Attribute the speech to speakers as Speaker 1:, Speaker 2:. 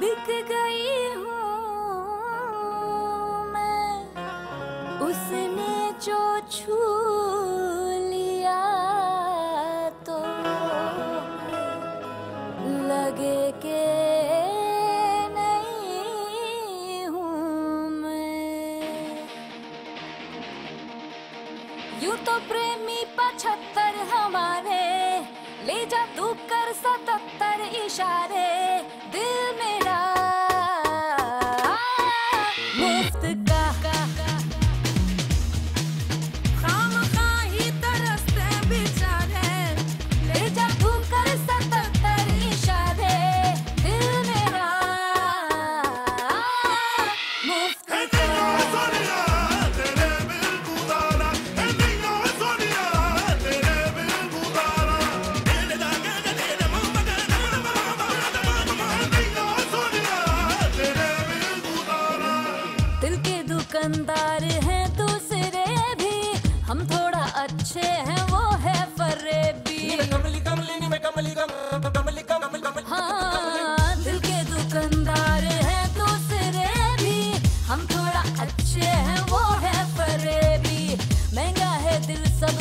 Speaker 1: बिक गई हूँ मैं। उसने जो छू लिया तो लगे के नहीं हूँ मैं। यू तो प्रेमी पचहत्तर हमारे, ले जा तू कर सतहत्तर इशारे। दुकानदार हैं दूसरे भी। हम थोड़ा अच्छे हैं वो है फरेबी।
Speaker 2: में
Speaker 1: दिल के दुकानदार दूसरे भी। हम थोड़ा अच्छे वो है महँगा है दिल सब